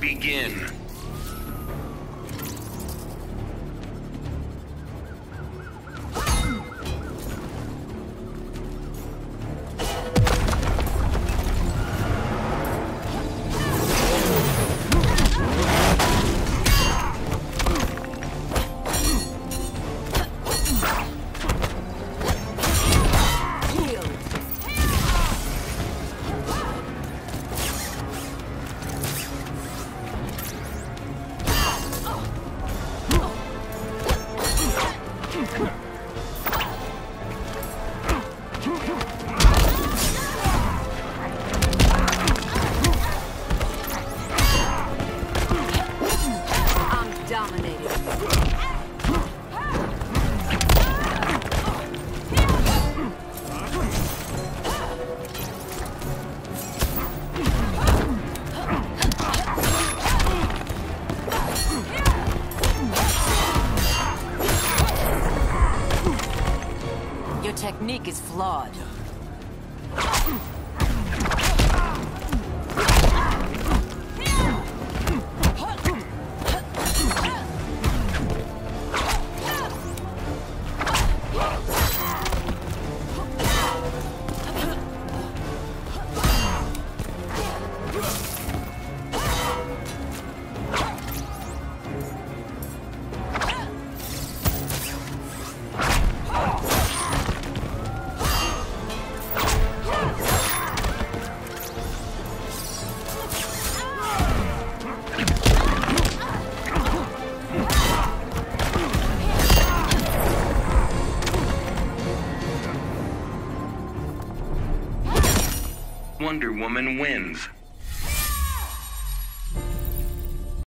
begin. Dominating. Your technique is flawed. Wonder Woman wins.